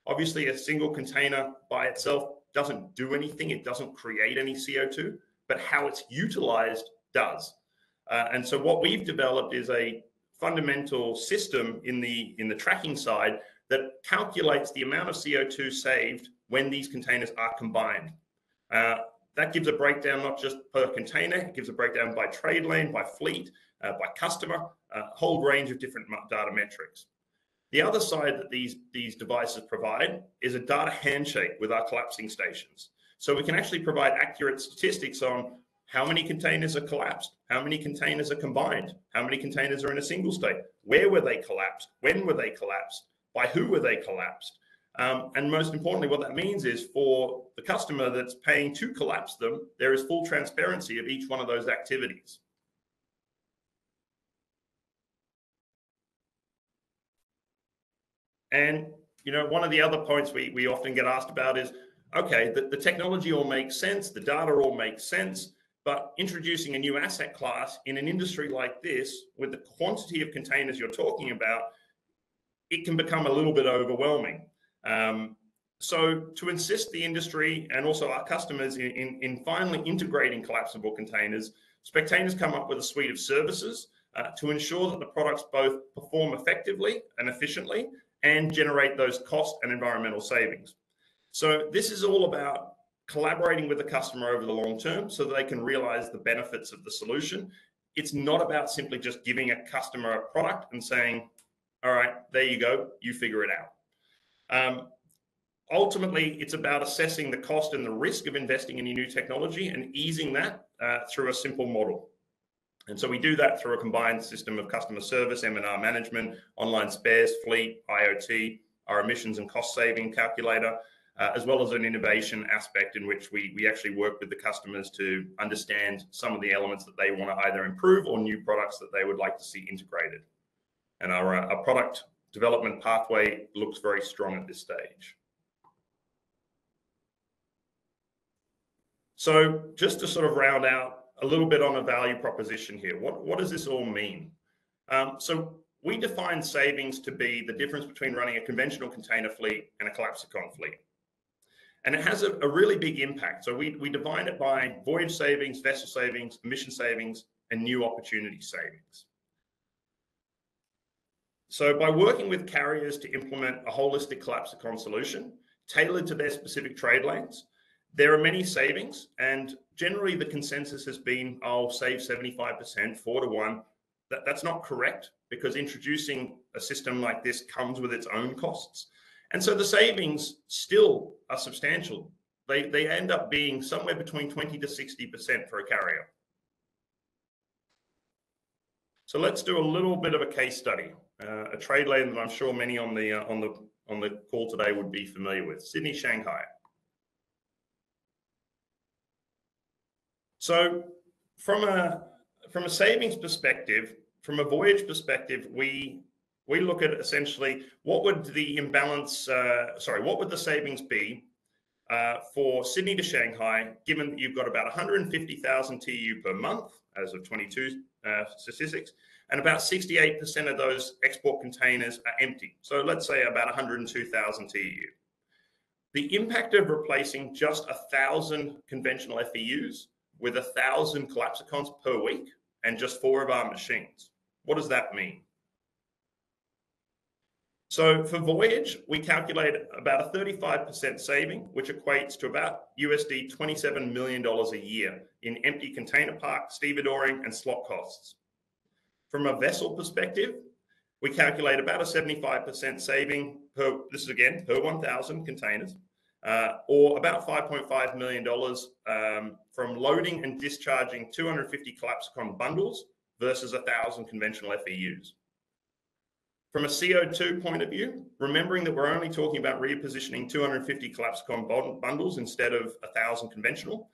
Obviously, a single container by itself doesn't do anything, it doesn't create any CO2, but how it's utilized does. Uh, and so, what we've developed is a fundamental system in the in the tracking side that calculates the amount of CO2 saved when these containers are combined. Uh, that gives a breakdown not just per container, it gives a breakdown by trade lane, by fleet, uh, by customer, a whole range of different data metrics. The other side that these, these devices provide is a data handshake with our collapsing stations. So we can actually provide accurate statistics on how many containers are collapsed, how many containers are combined, how many containers are in a single state, where were they collapsed, when were they collapsed, by who were they collapsed. Um, and most importantly, what that means is for the customer that's paying to collapse them, there is full transparency of each one of those activities. And you know, one of the other points we, we often get asked about is, okay, the, the technology all makes sense, the data all makes sense, but introducing a new asset class in an industry like this, with the quantity of containers you're talking about, it can become a little bit overwhelming. Um, so to insist the industry and also our customers in, in, in, finally integrating collapsible containers, Spectainers come up with a suite of services uh, to ensure that the products both perform effectively and efficiently and generate those cost and environmental savings. So this is all about collaborating with the customer over the long term so that they can realize the benefits of the solution. It's not about simply just giving a customer a product and saying, all right, there you go, you figure it out. Um, ultimately, it's about assessing the cost and the risk of investing in a new technology and easing that uh, through a simple model. And so we do that through a combined system of customer service, M&R management, online spares, fleet, IoT, our emissions and cost saving calculator, uh, as well as an innovation aspect in which we, we actually work with the customers to understand some of the elements that they want to either improve or new products that they would like to see integrated. And our, uh, our product development pathway looks very strong at this stage. So just to sort of round out a little bit on a value proposition here. What, what does this all mean? Um, so we define savings to be the difference between running a conventional container fleet and a Collapsecon fleet. And it has a, a, really big impact. So we, we define it by voyage savings, vessel savings, emission savings, and new opportunity savings. So by working with carriers to implement a holistic Collapsecon solution tailored to their specific trade lanes, there are many savings, and generally the consensus has been, I'll save 75%, four to one. That, that's not correct because introducing a system like this comes with its own costs. And so the savings still are substantial. They, they end up being somewhere between 20 to 60% for a carrier. So let's do a little bit of a case study, uh, a trade lane that I'm sure many on the, uh, on, the, on the call today would be familiar with, Sydney, So from a from a savings perspective, from a voyage perspective, we we look at essentially what would the imbalance, uh, sorry, what would the savings be uh, for Sydney to Shanghai, given that you've got about 150,000 TEU per month as of 22 uh, statistics, and about 68% of those export containers are empty. So let's say about 102,000 TEU. The impact of replacing just a thousand conventional FEUs with a thousand Collapsecons per week and just four of our machines. What does that mean? So for Voyage, we calculate about a 35% saving, which equates to about USD $27 million a year in empty container park, stevedoring, and slot costs. From a vessel perspective, we calculate about a 75% saving per, this is again, per 1,000 containers, uh, or about $5.5 million um, from loading and discharging 250 Collapsecon bundles versus 1,000 conventional FEUs. From a CO2 point of view, remembering that we're only talking about repositioning 250 Collapsecon bundles instead of 1,000 conventional,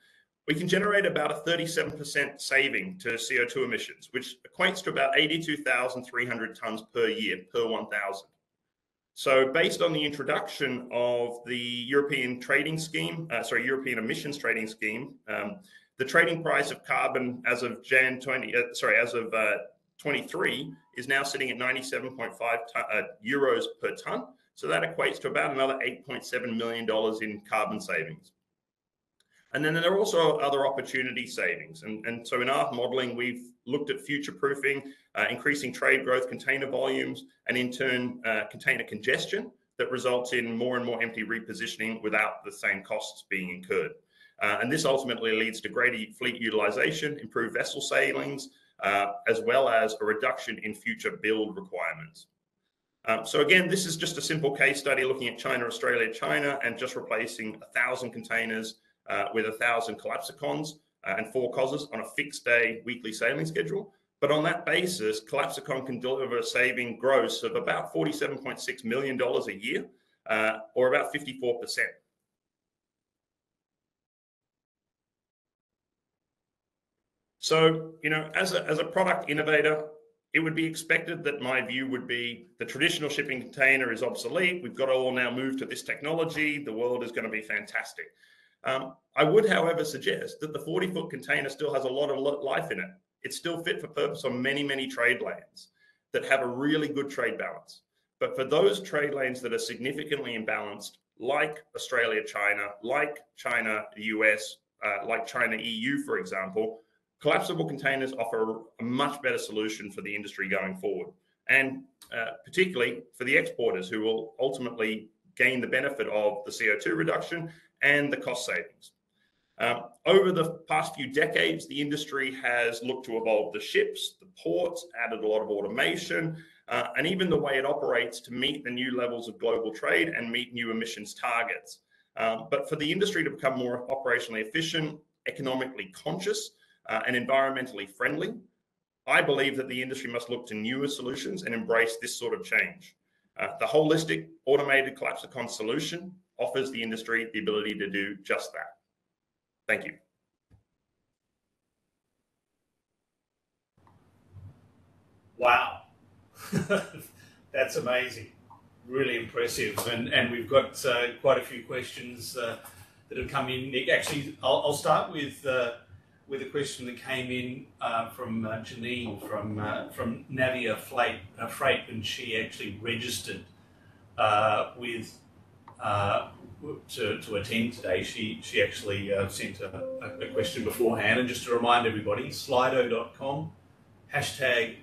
we can generate about a 37% saving to CO2 emissions, which equates to about 82,300 tonnes per year per 1,000. So, based on the introduction of the European trading scheme, uh, sorry, European emissions trading scheme, um, the trading price of carbon as of Jan 20, uh, sorry, as of uh, 2023 is now sitting at 97.5 uh, euros per ton. So that equates to about another $8.7 million in carbon savings. And then there are also other opportunity savings. And, and so in our modeling, we've looked at future proofing, uh, increasing trade growth, container volumes, and in turn, uh, container congestion that results in more and more empty repositioning without the same costs being incurred. Uh, and this ultimately leads to greater fleet utilization, improved vessel sailings, uh, as well as a reduction in future build requirements. Um, so again, this is just a simple case study looking at China, Australia, China, and just replacing a thousand containers uh, with a thousand Collapsecons uh, and four COSs on a fixed day weekly sailing schedule. But on that basis, Collapsecon can deliver a saving gross of about $47.6 million a year, uh, or about 54%. So, you know, as a, as a product innovator, it would be expected that my view would be the traditional shipping container is obsolete. We've got to all now move to this technology. The world is going to be fantastic. Um, I would, however, suggest that the 40 foot container still has a lot of life in it. It's still fit for purpose on many, many trade lanes that have a really good trade balance. But for those trade lanes that are significantly imbalanced, like Australia, China, like China, US, uh, like China, EU, for example, collapsible containers offer a much better solution for the industry going forward. And uh, particularly for the exporters who will ultimately gain the benefit of the CO2 reduction and the cost savings. Um, over the past few decades, the industry has looked to evolve the ships, the ports, added a lot of automation, uh, and even the way it operates to meet the new levels of global trade and meet new emissions targets. Um, but for the industry to become more operationally efficient, economically conscious, uh, and environmentally friendly, I believe that the industry must look to newer solutions and embrace this sort of change. Uh, the holistic automated Collapsecon solution offers the industry the ability to do just that. Thank you. Wow. That's amazing. Really impressive. And, and we've got uh, quite a few questions uh, that have come in. Nick, actually, I'll, I'll start with uh, with a question that came in uh, from uh, Janine from uh, from Navia Freight, Freight when she actually registered with uh, to, to attend today. She she actually uh, sent a, a, question beforehand, and just to remind everybody, Slido.com hashtag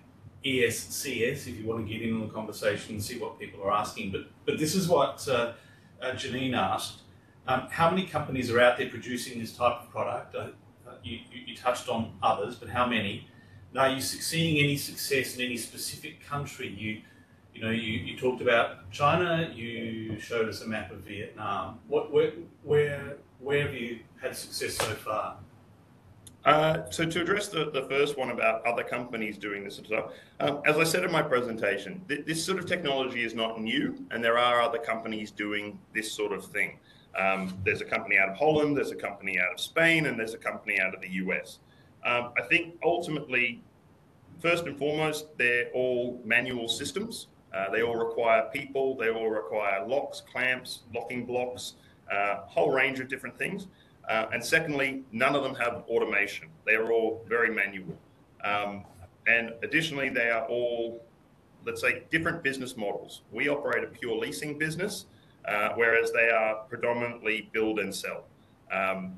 ESCS if you want to get in on the conversation and see what people are asking. But but this is what uh, uh, Janine asked. Um, how many companies are out there producing this type of product? you, you touched on others, but how many? Now, are you seeing any success in any specific country? You, you know, you, you talked about China. You showed us a map of Vietnam. What, where, where, where have you had success so far? Uh, so to address the, the first one about other companies doing this sort of stuff, um, as I said in my presentation, th- this sort of technology is not new, and there are other companies doing this sort of thing. Um, there's a company out of Holland, there's a company out of Spain, and there's a company out of the US. Um, I think ultimately, first and foremost, they're all manual systems. Uh, they all require people, they all require locks, clamps, locking blocks, a uh, whole range of different things. Uh, and secondly, none of them have automation. They are all very manual. Um, and additionally, they are all, let's say, different business models. We operate a pure leasing business uh, whereas they are predominantly build and sell. Um,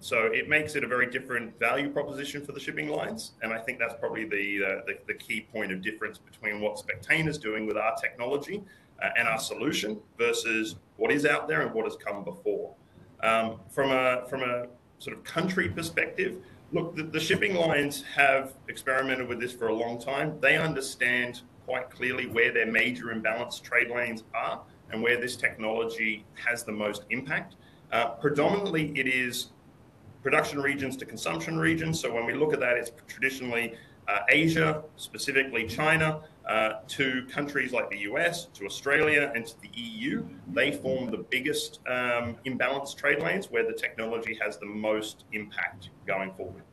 so it makes it a very different value proposition for the shipping lines, and I think that's probably the uh, the, the, key point of difference between what Spectain is doing with our technology uh, and our solution versus what is out there and what has come before. Um, from a from a sort of country perspective, look, the, the shipping lines have experimented with this for a long time. They understand quite clearly where their major imbalanced trade lanes are and where this technology has the most impact. Uh, predominantly, it is production regions to consumption regions. So when we look at that, it's traditionally uh, Asia, specifically China, uh, to countries like the US, to Australia, and to the EU. They form the biggest um, imbalanced trade lanes where the technology has the most impact going forward.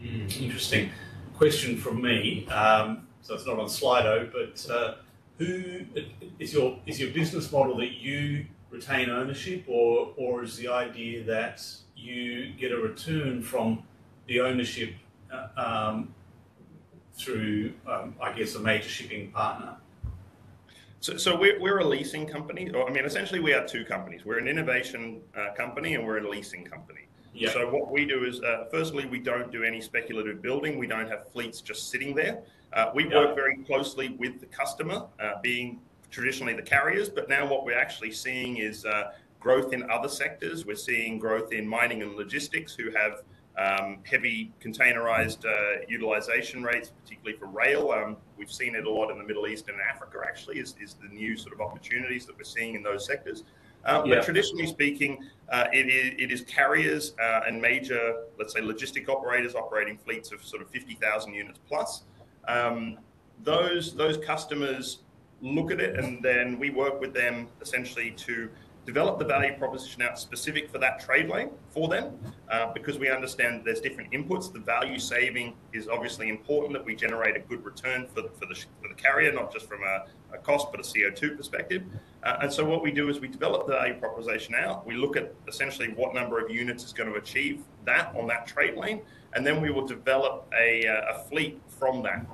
Mm, interesting. Question from me. Um, so it's not on Slido, but uh, who is your is your business model that you retain ownership, or or is the idea that you get a return from the ownership uh, um, through, um, I guess, a major shipping partner? So, so we're, we're a leasing company. Or, I mean, essentially, we are two companies. We're an innovation uh, company and we're a leasing company. Yeah. So what we do is, uh, firstly, we don't do any speculative building. We don't have fleets just sitting there. Uh, we Yeah. work very closely with the customer, uh, being traditionally the carriers. But now what we're actually seeing is uh, growth in other sectors. We're seeing growth in mining and logistics, who have um, heavy containerized uh, utilization rates, particularly for rail. Um, we've seen it a lot in the Middle East and Africa. Actually, is, is the new sort of opportunities that we're seeing in those sectors. Uh, Yeah. But traditionally speaking, uh, it, is, it is carriers uh, and major, let's say, logistic operators operating fleets of sort of 50,000 units plus. Um, those those customers look at it, and then we work with them essentially to develop the value proposition out specific for that trade lane for them, uh, because we understand there's different inputs. The value saving is obviously important that we generate a good return for the, for the, for the carrier, not just from a, a cost but a CO2 perspective. Uh, and so what we do is we develop the value proposition out. We look at essentially what number of units is going to achieve that on that trade lane, and then we will develop a, uh, a fleet from that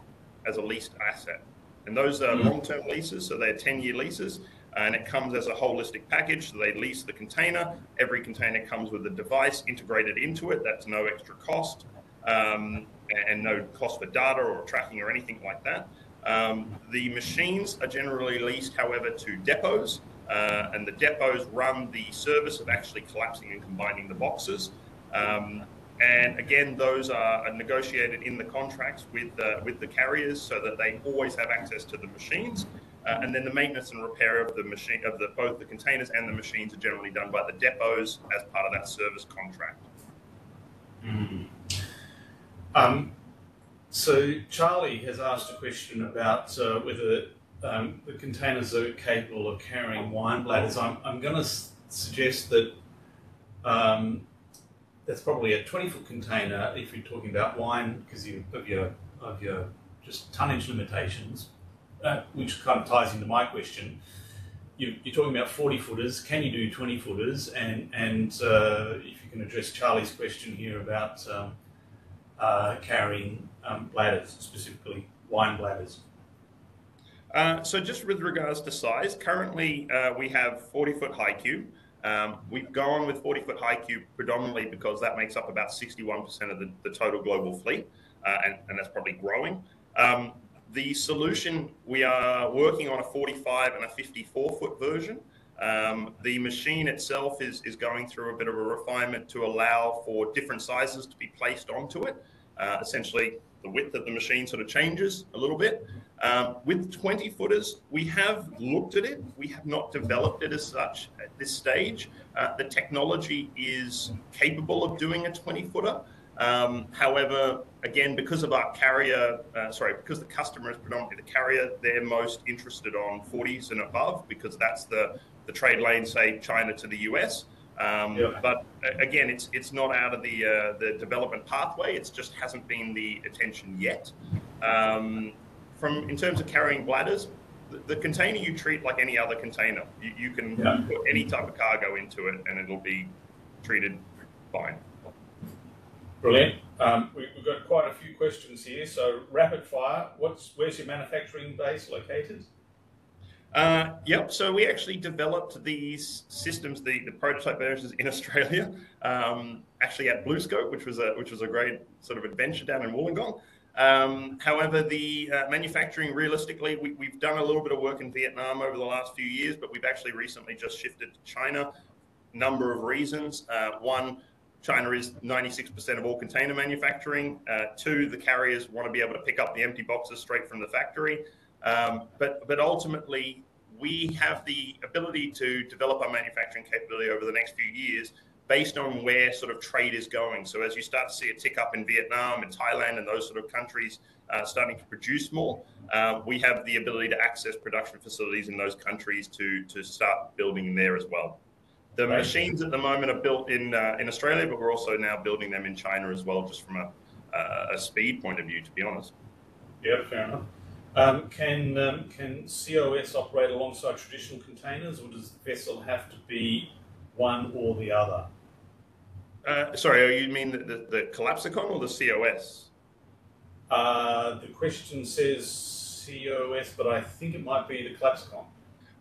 as a leased asset. And those are Mhm. long-term leases, so they're 10-year leases, and it comes as a holistic package. They lease the container. Every container comes with a device integrated into it. That's no extra cost um, and no cost for data or tracking or anything like that. Um, the machines are generally leased, however, to depots, uh, and the depots run the service of actually collapsing and combining the boxes. Um, and again, those are negotiated in the contracts with the, with the carriers so that they always have access to the machines. Uh, and then the maintenance and repair of the machine of the both the containers and the machines are generally done by the depots as part of that service contract. Um, so Charlie has asked a question about uh, whether um, the containers are capable of carrying wine bladders. I'm, I'm going to suggest that um, that's probably a 20 foot container if you're talking about wine because you, of your of your just tonnage limitations, which kind of ties into my question. You, you're talking about 40 footers. Can you do 20 footers? And and uh, if you can address Charlie's question here about um, uh, carrying um, bladders, specifically wine bladders. Uh, so just with regards to size, currently uh, we have 40 foot high cube. Um, we've gone with 40 foot high cube predominantly because that makes up about 61% of the, the total global fleet, uh, and, and that's probably growing. Um, the solution, we are working on a 45 and a 54 foot version. Um, the machine itself is, is going through a bit of a refinement to allow for different sizes to be placed onto it. Uh, essentially, the width of the machine sort of changes a little bit. Um, with 20 footers, we have looked at it. We have not developed it as such at this stage. Uh, the technology is capable of doing a 20 footer. Um, however, again, because of our carrier, uh, sorry, because the customer is predominantly the carrier, they're most interested on 40s and above because that's the, the trade lane, say China to the US. Um, Yeah. But uh, again, it's it's not out of the uh, the development pathway. It's just hasn't been the attention yet. Um, from in terms of carrying bladders, the, the container you treat like any other container. You, you can Yeah. put any type of cargo into it, and it'll be treated fine. Brilliant. Um, we, we've got quite a few questions here. So rapid fire. What's where's your manufacturing base located? Uh, yep. So we actually developed these systems, the, the prototype versions in Australia, um, actually at BlueScope, which was a which was a great sort of adventure down in Wollongong. Um, however, the uh, manufacturing, realistically, we, we've done a little bit of work in Vietnam over the last few years, but we've actually recently just shifted to China. Number of reasons. Uh, one, China is 96% of all container manufacturing. Uh, two, the carriers want to be able to pick up the empty boxes straight from the factory. Um, but but ultimately, we have the ability to develop our manufacturing capability over the next few years based on where sort of trade is going. So as you start to see a tick up in Vietnam and Thailand and those sort of countries uh, starting to produce more, uh, we have the ability to access production facilities in those countries to to start building there as well. The Right. machines at the moment are built in uh, in Australia, but we're also now building them in China as well, just from a, uh, a speed point of view, to be honest. Yeah, fair enough. Um, can um, can COS operate alongside traditional containers, or does the vessel have to be one or the other? Uh, sorry, you mean the, the, the Collapsecon or the COS? Uh, the question says COS, but I think it might be the Collapsecon.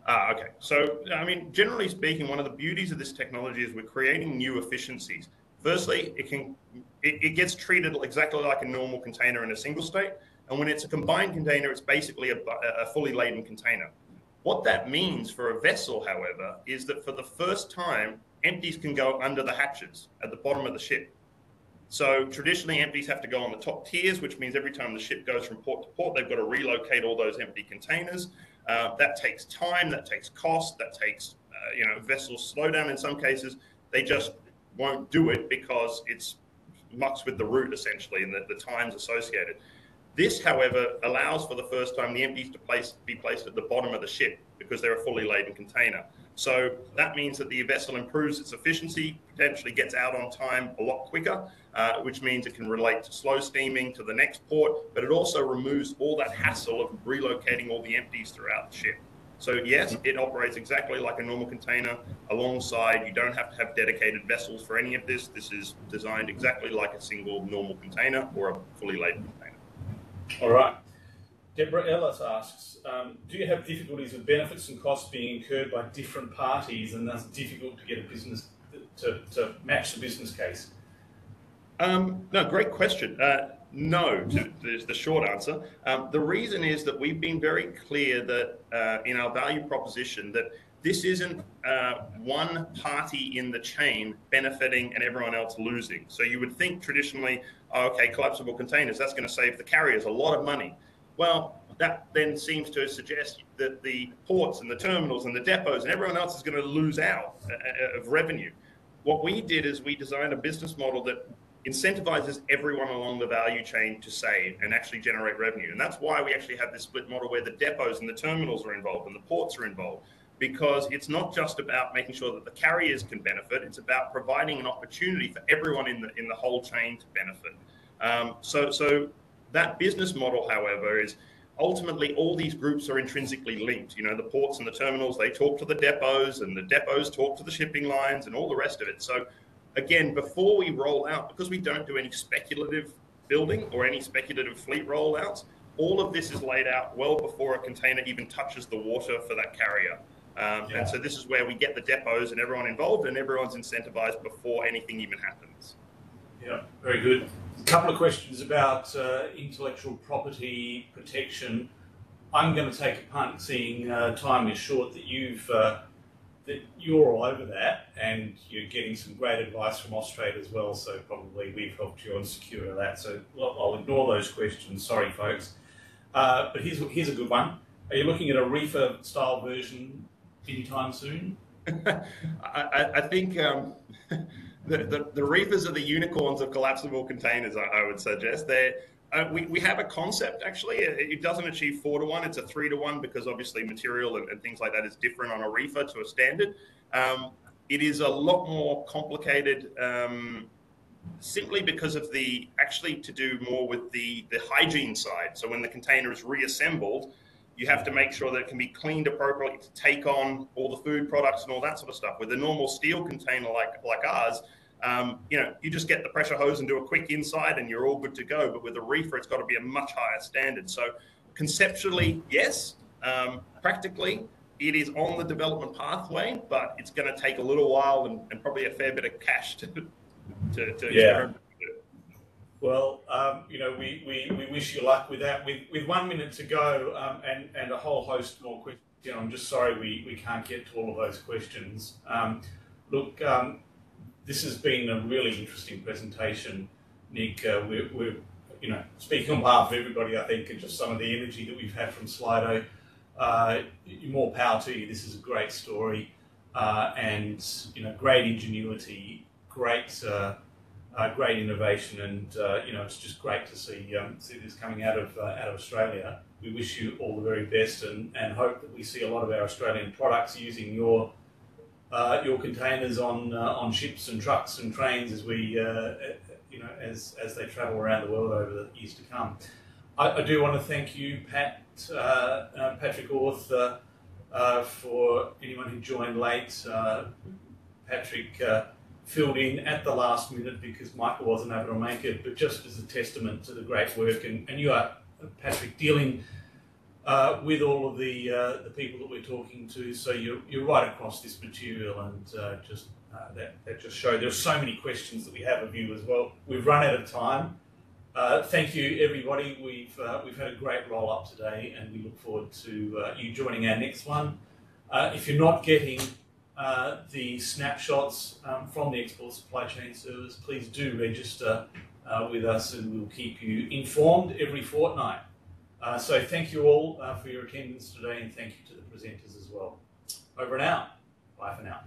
Ah, okay. So, I mean, generally speaking, one of the beauties of this technology is we're creating new efficiencies. Firstly, it can it, it gets treated exactly like a normal container in a single state, and when it's a combined container, it's basically a, a fully laden container. What that means for a vessel, however, is that for the first time, empties can go under the hatches at the bottom of the ship. So traditionally, empties have to go on the top tiers, which means every time the ship goes from port to port, they've got to relocate all those empty containers. Uh, that takes time, that takes cost, that takes uh, you know vessels slow down in some cases. They just won't do it because it's mucks with the route essentially and the, the times associated. This, however, allows for the first time the empties to place, be placed at the bottom of the ship because they're a fully laden container. So that means that the vessel improves its efficiency, potentially gets out on time a lot quicker, uh, which means it can relate to slow steaming to the next port, but it also removes all that hassle of relocating all the empties throughout the ship. So yes, it operates exactly like a normal container. Alongside, you don't have to have dedicated vessels for any of this. This is designed exactly like a single normal container or a fully laden container. All right. Deborah Ellis asks, um, do you have difficulties with benefits and costs being incurred by different parties and thus difficult to get a business to, to match the business case? Um, no, great question. Uh, no, is the short answer. Um, the reason is that we've been very clear that uh, in our value proposition that this isn't uh, one party in the chain benefiting and everyone else losing. So you would think traditionally, oh, okay, collapsible containers, that's going to save the carriers a lot of money. Well, that then seems to suggest that the ports and the terminals and the depots and everyone else is going to lose out uh, uh, of revenue. What we did is we designed a business model that incentivizes everyone along the value chain to save and actually generate revenue. And that's why we actually have this split model where the depots and the terminals are involved and the ports are involved. Because it's not just about making sure that the carriers can benefit; it's about providing an opportunity for everyone in the in the whole chain to benefit. Um, so, so that business model, however, is ultimately all these groups are intrinsically linked. You know, the ports and the terminals they talk to the depots, and the depots talk to the shipping lines, and all the rest of it. So again, before we roll out, because we don't do any speculative building or any speculative fleet rollouts, all of this is laid out well before a container even touches the water for that carrier. Um, yeah. And so this is where we get the depots and everyone involved, and everyone's incentivized before anything even happens. Yeah, very good. A couple of questions about uh, intellectual property protection. I'm going to take a punt, seeing uh, time is short, that you've uh, that you're all over that and you're getting some great advice from Austrade as well. So probably we've helped you on secure that. So I'll ignore those questions. Sorry, folks. Uh, but here's here's a good one. Are you looking at a reefer style version anytime soon? I, I, think um, the, the, reefers are the unicorns of collapsible containers. I, I would suggest they're uh, we, we have a concept actually. It, it, doesn't achieve four to one, it's a three to one because obviously material and, and things like that is different on a reefer to a standard. Um, it is a lot more complicated um, simply because of the actually to do more with the, the hygiene side. So when the container is reassembled, you have to make sure that it can be cleaned appropriately to take on all the food products and all that sort of stuff. With a normal steel container like like ours, um, you know, you just get the pressure hose and do a quick inside and you're all good to go. But with a reefer, it's got to be a much higher standard. So conceptually, yes. Um, practically, it is on the development pathway, but it's going to take a little while and, and probably a fair bit of cash to, to, to yeah. Well, um, you know, we, we, we wish you luck with that. With, with one minute to go um, and, and a whole host more questions, you know, I'm just sorry we, we can't get to all of those questions. Um, look, um, this has been a really interesting presentation, Nick. Uh, we're, we're, you know, speaking on behalf of everybody, I think, and just some of the energy that we've had from Slido. Uh, more power to you. This is a great story, uh, and you know, great ingenuity, great, uh, uh, great innovation, and uh, you know, it's just great to see um, see this coming out of out of Australia. We wish you all the very best, and, and hope that we see a lot of our Australian products using your uh, your containers on uh, on ships and trucks and trains as we uh, you know as as they travel around the world over the years to come. I, I do want to thank you, Pat uh, uh, Patrick Orth, uh, for anyone who joined late. Patrick filled in at the last minute because Michael wasn't able to make it, but just as a testament to the great work. And, and you are, Patrick, dealing uh, with all of the uh, the people that we're talking to. So you're, you're right across this material, and uh, just uh, that that just showed there's so many questions that we have of you as well. We've run out of time. Uh, thank you, everybody. We've uh, we've had a great roll up today, and we look forward to you joining our next one. if you're not getting the snapshots um, from the export supply chain service, please do register with us, and we'll keep you informed every fortnight. Uh, so thank you all uh, for your attendance today and thank you to the presenters as well. Over and out. Bye for now.